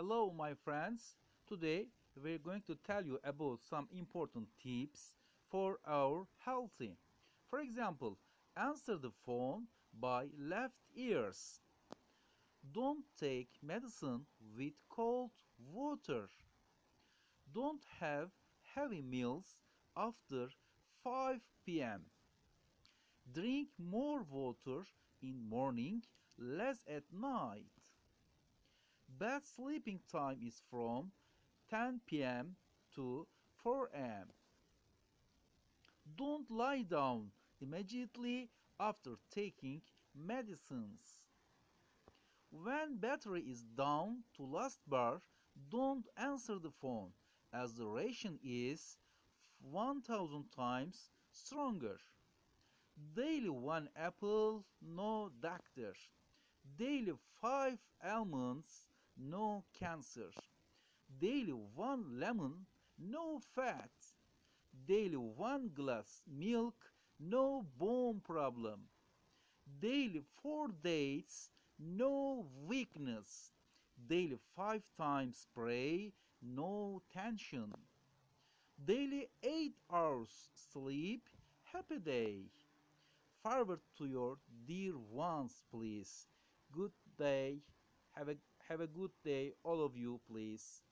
Hello my friends. Today we're going to tell you about some important tips for our healthy. For example, answer the phone by left ears. Don't take medicine with cold water. Don't have heavy meals after 5 p.m. Drink more water in morning, less at night. Best sleeping time is from 10 p.m. to 4 a.m. Don't lie down immediately after taking medicines. When battery is down to last bar, don't answer the phone as the ration is 1000 times stronger. Daily one apple, no doctor. Daily five almonds, no cancer. Daily one lemon, no fat. Daily one glass milk, no bone problem. Daily four dates, no weakness. Daily five times pray, no tension. Daily eight hours sleep, happy day. Forward to your dear ones, please. Good day. Have a have a good day, all of you, please.